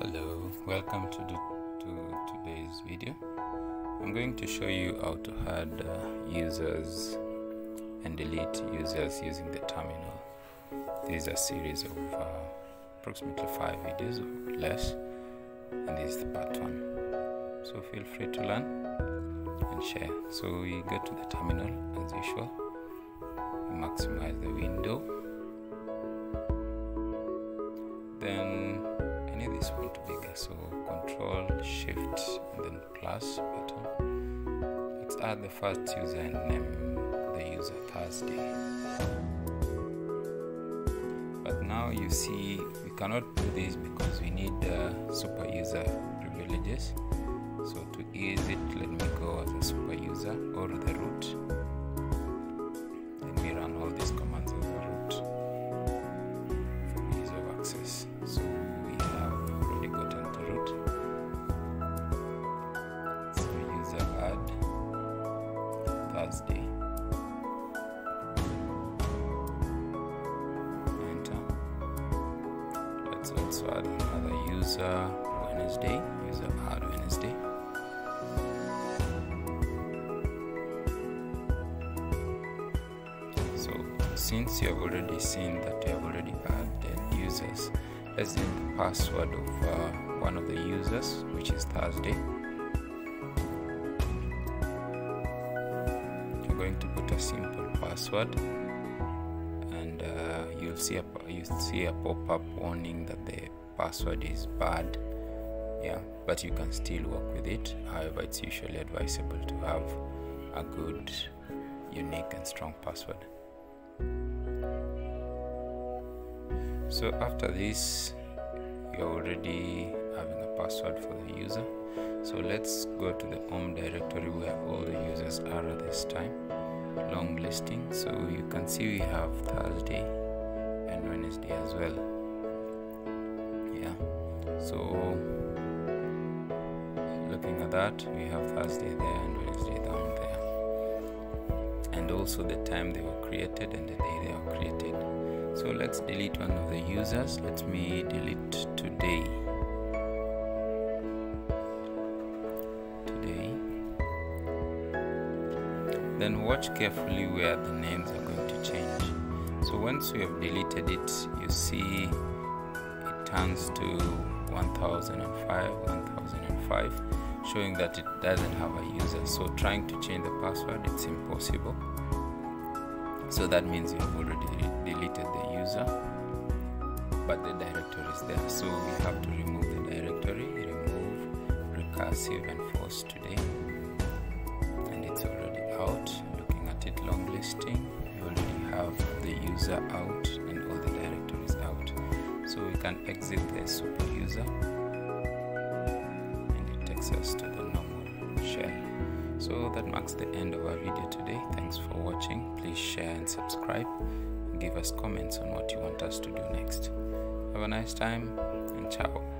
Hello, welcome to, the, to today's video. I'm going to show you how to add uh, users and delete users using the terminal. This is a series of uh, approximately five videos or less, and this is the part one. So feel free to learn and share. So we go to the terminal as usual, maximize the window, so Control Shift and then plus button. Let's add the first user and name the user Thursday. But now you see we cannot do this because we need uh, super user privileges. So to ease it, let me go as a super user or the root. Let's add another user Wednesday. User add Wednesday. So since you have already seen that you have already added users, let's do the password of uh, one of the users, which is Thursday. You're going to put a simple password, and uh, you'll see a you see a pop-up warning that the password is bad. Yeah, but you can still work with it. However, it's usually advisable to have a good, unique, and strong password. So after this, you're already having a password for the user. So let's go to the home directory where all the users are at this time. Long listing. So you can see we have Thursday and Wednesday as well. Yeah. So looking at that, we have Thursday there and Wednesday down there. And also the time they were created and the day they were created. So let's delete one of the users. Let me delete today. Today. Then watch carefully where the names are going to change. So once you have deleted it, you see it turns to 1005, 1005, showing that it doesn't have a user. So trying to change the password, it's impossible. So that means you have already deleted the user, but the directory is there. So we have to remove the directory, remove recursive and force today, user out and all the directories out. So we can exit the super user, and it takes us to the normal shell. So that marks the end of our video today. Thanks for watching. Please share and subscribe. And give us comments on what you want us to do next. Have a nice time and ciao.